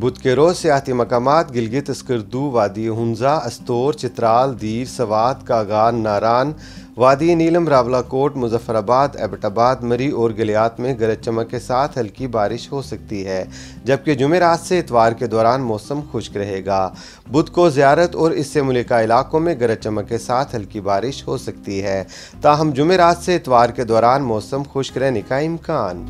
बुध के रोज सियाती मकाम गिलगित स्कर्दू वादी हंजा अस्तोर चित्राल दीर सवात कागान नारान वादी नीलम रावलाकोट मुजफ्फराबाद एबटाबाद मरी और गलियात में गरज चमक के साथ हल्की बारिश हो सकती है, जबकि जुमेरात से इतवार के दौरान मौसम खुश्क रहेगा। बुध को ज्यारत और इससे मुलिका इलाकों में गरज चमक के साथ हल्की बारिश हो सकती है। ताहम जुमेरात से इतवार के दौरान मौसम खुश्क रहने का इम्कान।